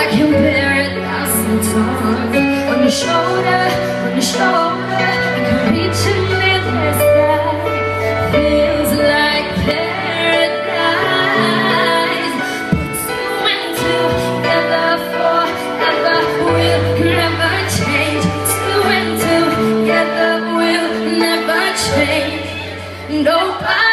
I can bear it thousand times On your shoulder, on your shoulder You can reach and live this sky Feels like paradise. Put two and two together forever. Will never change. Two and two together will never change. Nobody